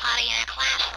potty in a classroom.